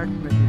Jackman.